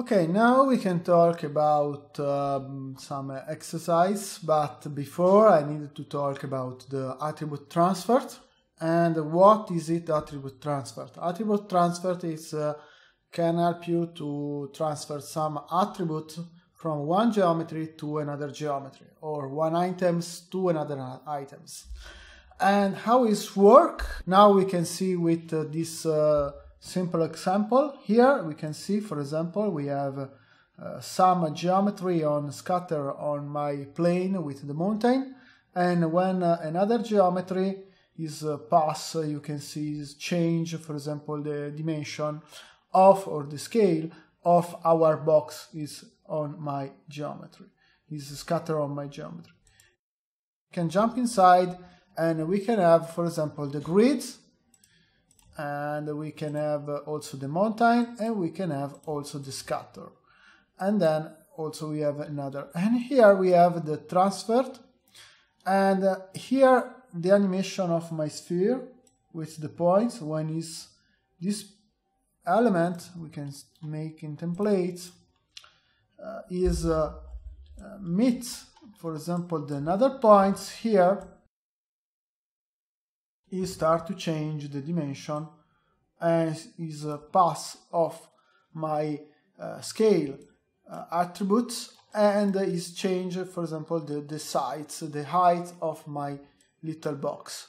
Okay, now we can talk about um, some exercise, but before I need to talk about the attribute transfer. And what is it attribute transfer? Attribute transfer is uh, can help you to transfer some attribute from one geometry to another geometry or one items to another items. And how is work? Now we can see with uh, this uh, simple example. Here we can see for example we have uh, some geometry on scatter on my plane with the mountain. And when uh, another geometry is uh, pass you can see is change for example the dimension of or the scale of our box is on my geometry is scatter on my geometry. Can jump inside and we can have for example the grids and we can have also the mountain and we can have also the scatter. And then also we have another. And here we have the transferred and here the animation of my sphere with the points when is this element we can make in templates uh, is uh, uh, for example the another points here you start to change the dimension and is pass of my uh, scale uh, attributes and is change for example the, the size the height of my little box